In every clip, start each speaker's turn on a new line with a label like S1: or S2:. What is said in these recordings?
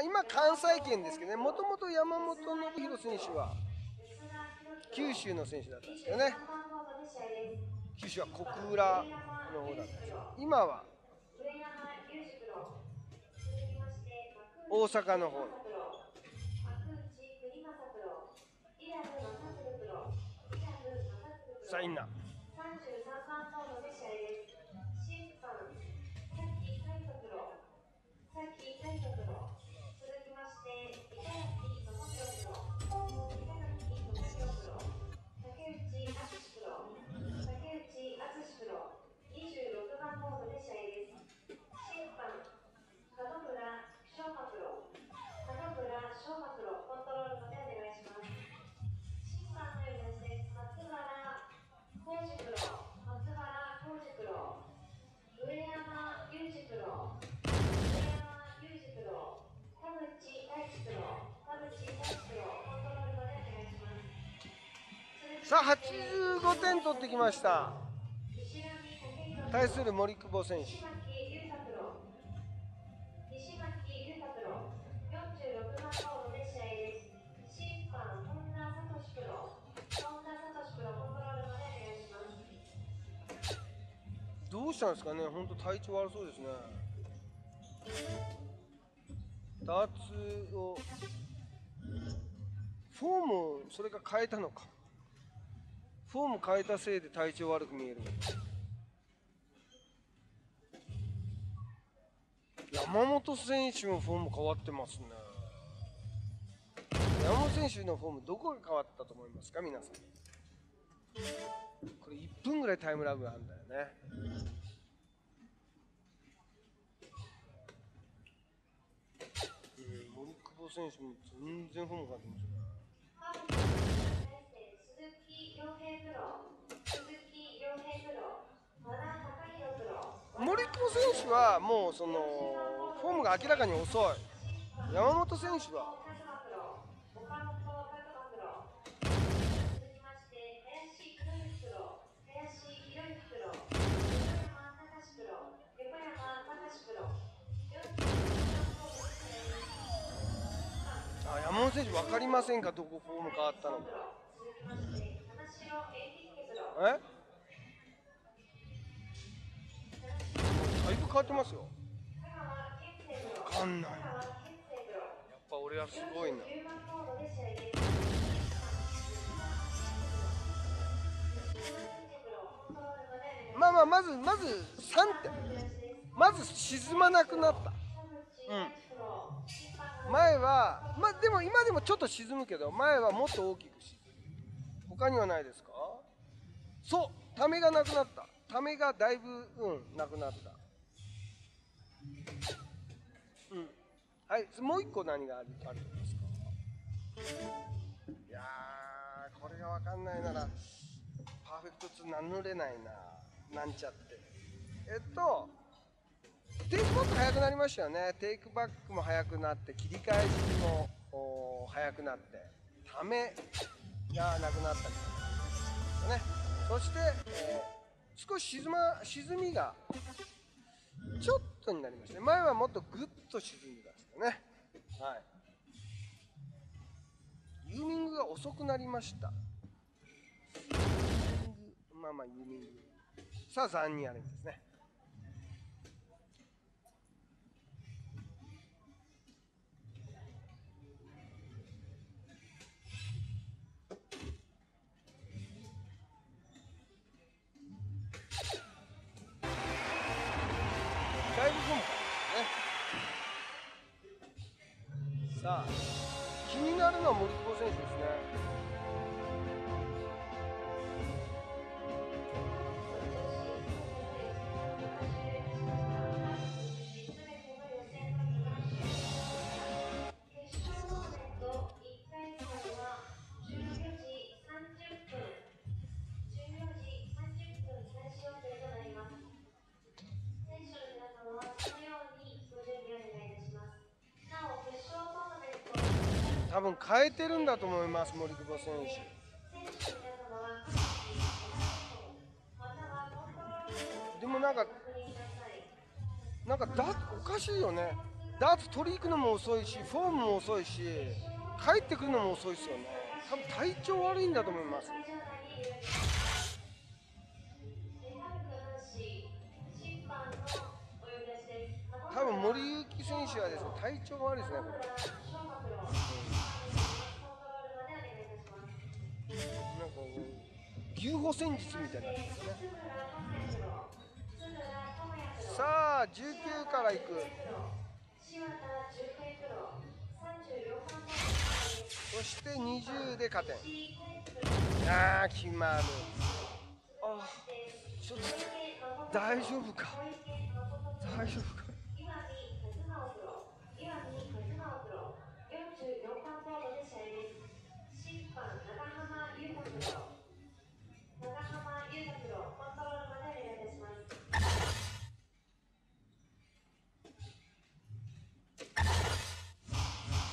S1: あ今関西圏ですけどねもともと山本信弘選手は九州の選手だったんですけどね。九州は小倉の方だったんですよ。今は大阪の方。さあインナー。さあ85点取ってきました。対する森久保選手。どうしたんですかね。本当体調悪そうですね。ダーツをフォームをそれが変えたのか。フォーム変えたせいで体調悪く見える。山本選手もフォーム変わってますね。山本選手のフォームどこが変わったと思いますか？皆さん。これ1分ぐらいタイムラグがあるんだよね。森久保選手も全然フォーム変わってますね森久保選手はもうそのフォームが明らかに遅い。山本選手は。あ山本選手分かりませんかどこフォーム変わったのかえ？だいぶ変わってますよ。分かんない。やっぱ俺はすごいな。まあまあまずまず3点。まず沈まなくなった。うん。前はまあでも今でもちょっと沈むけど前はもっと大きく沈む他にはないですか？そうためがなくなった。ためがだいぶうんなくなった。うん。はいもう一個何があるあるんですか？いやこれが分かんないならパーフェクト2名乗れないな。なんちゃって。えっとテイクバック早くなりましたよね。テイクバックも早くなって切り返しも早くなって。ためがなくなったりとかね。そして、えー、少し沈,、ま、沈みがちょっとになりましたね。前はもっとグッと沈んでたんですよね。はい。ユーミングが遅くなりました。ユーミングまあまあユーミング。さあ残忍アレンジですね多分変えてるんだと思います森久保選手。でもなんかなんかだおかしいよね。
S2: ダーツ取り行くのも遅いしフォームも遅いし帰ってくるのも遅いですよね。多分体調悪いんだと思います。多分森幸選手はですね体調が悪いですね。これ、歩戦術みたいになってますね。さあ19からいく。そして20で加点ああ決まる。あちょっと大丈夫か。大丈夫か。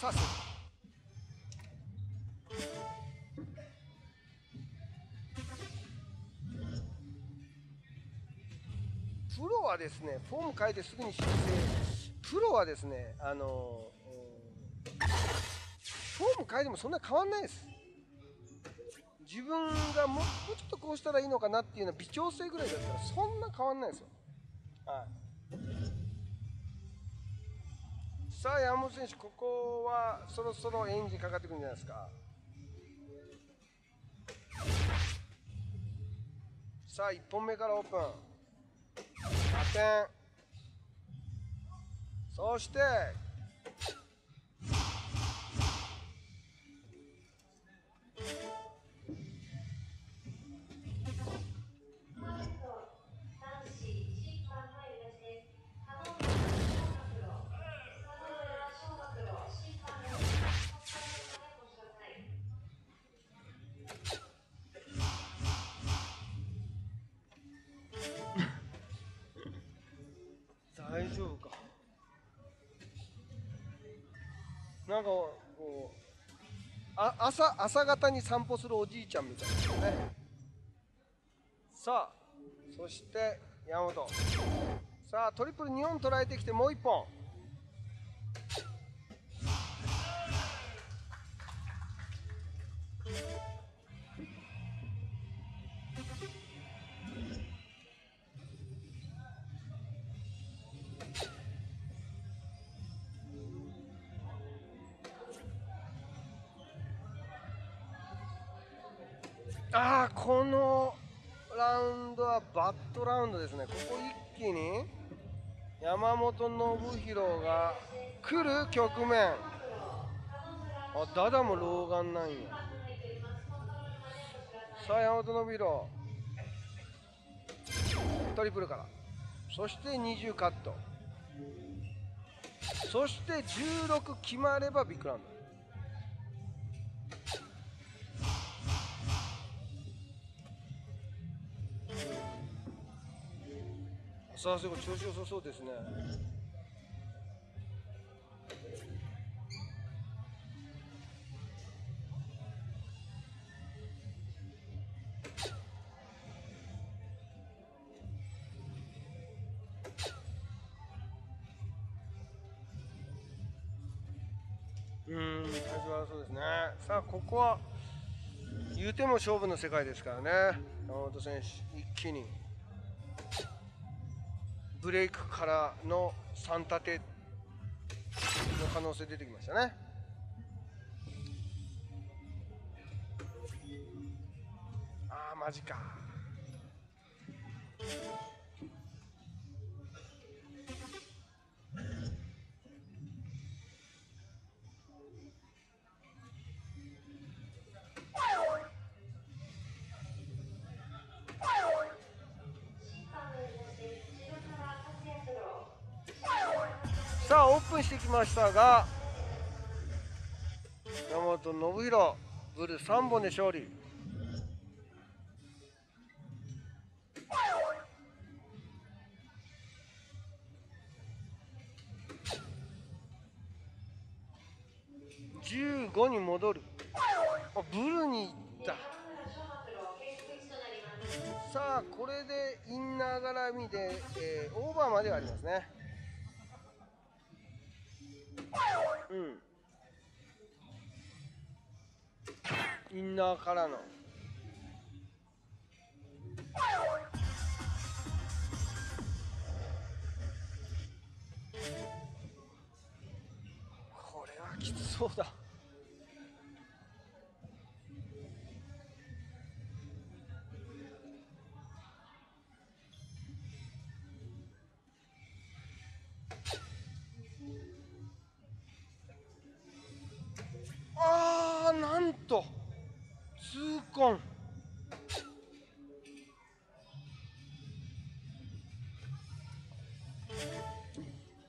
S2: さすプロはですねフォーム変えてすぐに修正。プロはですねあのフォーム変えてもそんな変わんないです。自分がもうちょっとこうしたらいいのかなっていうのは微調整ぐらいだったらそんな変わんないですよ。はい。さあ山本選手ここはそろそろエンジンかかってくるんじゃないですか。さあ1本目からオープン。加点。そしてなんかこうあ朝朝方に散歩するおじいちゃんみたいですね。さあそして山本。さあトリプル2本捉えてきてもう1本。ああこのラウンドはバッドラウンドですね。ここ一気に山本信弘が来る局面。あダダも老眼なんや。さあ山本信弘。トリプルから。そして20カット。そして16決まればビッグラウンド。さあすごい調子良さそうですね。うん最初はそうですね。さあここは言うても勝負の世界ですからね。山本選手一気に。ブレイクからの3立ての可能性出てきましたね。ああマジか。ンしてきましたが山本信弘ブル3本で勝利。15に戻る。あブルに行った。さあこれでインナー絡みで、えーオーバーまではありますね。うん。
S1: インナーからの。これはきつそうだ。なんと痛恨。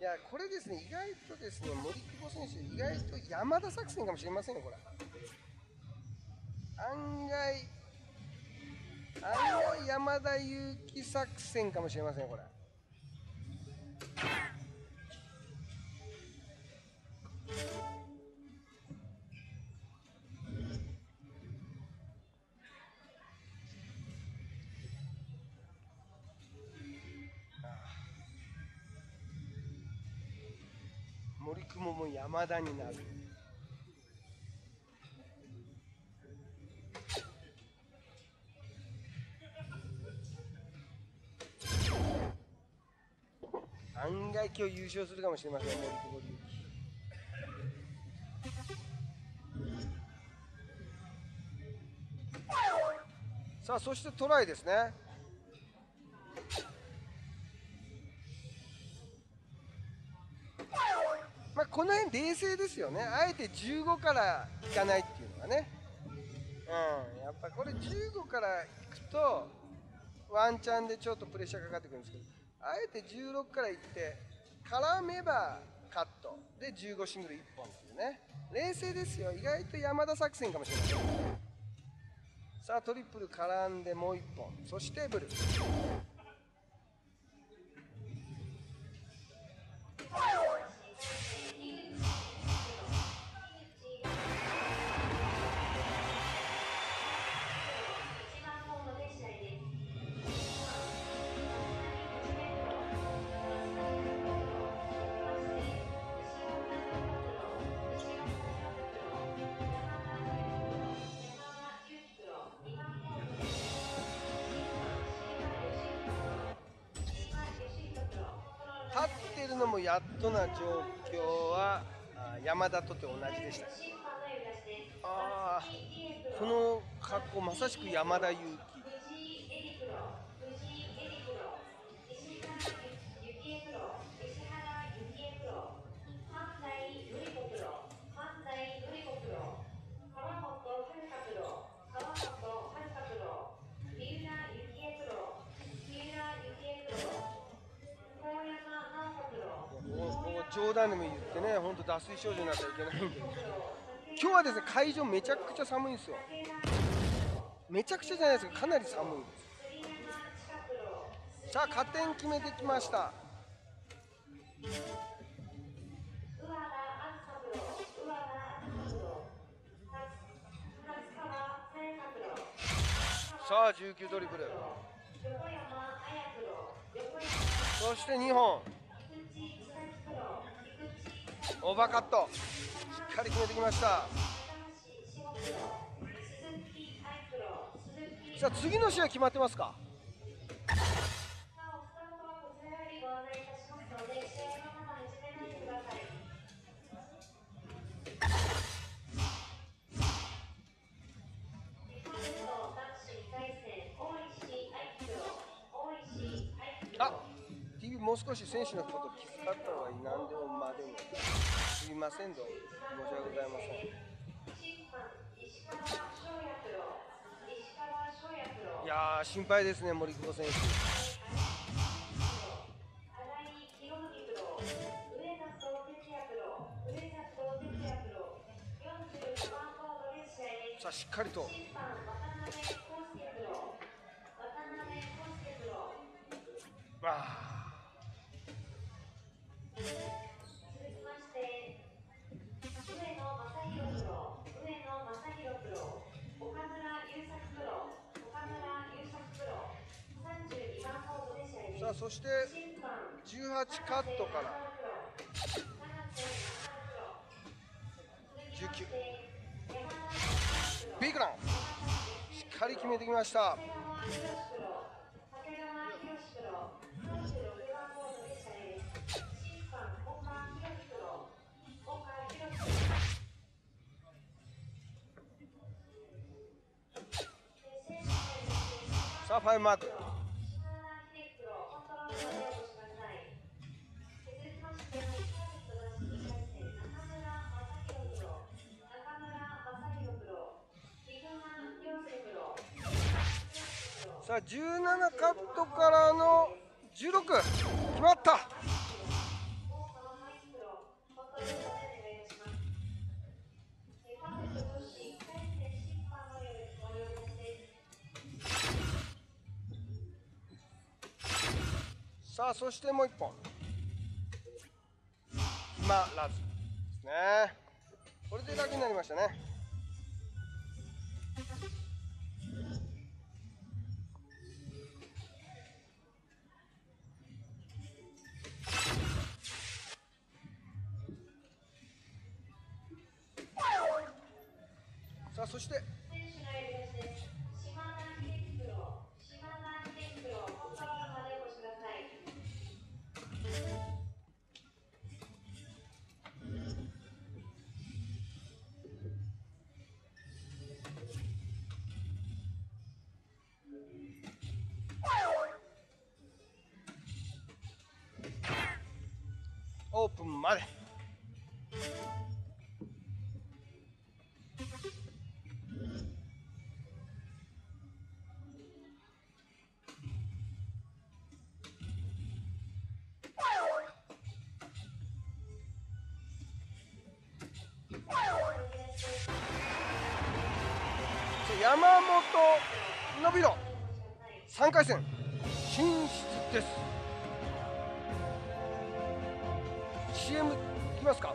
S1: いやこれですね意外とですね森久保選手意外と山田作戦かもしれませんよこれ。案外案外山田裕貴作戦かもしれませんこれ。保も山田になる。案外今日優勝するかもしれません森久保龍樹さあそしてトライですね。冷静ですよね、あえて15からいかないっていうのはね、うん、やっぱこれ15からいくと、ワンチャンでちょっとプレッシャーかかってくるんですけど、あえて16からいって、絡めばカット、で15シングル1本っていうね、冷静ですよ、意外と山田作戦かもしれません。さあ、トリプル絡んでもう1本、そしてブル。立のもやっとな状況は山田とて同じでした。ああこの格好まさしく山田裕貴こう冗談でも言ってね、本当脱水症状になったらいけないんで、今日はですね会場めちゃくちゃ寒いんですよ。めちゃくちゃじゃないですけど、かなり寒いんです。さあ、加点決めてきました。さあ、19ドリブル。そして2本。オーバーカット。しっかり決めてきました。さあ、次の試合決まってますか？もう少し選手のこと気遣った方がいい何でもまでもすいませんどう申し訳ございませんいや心配ですね森久保選手。さあしっかりと。ああ。そして18カットから。19ビッグラン。しっかり決めてきました。さあファイブマーク。トからの16決まった。さあそしてもう一本。決まらずですね。これで楽になりましたね。さあそしてオープンまで山本のびろ。3回戦進出です。CM いきますか。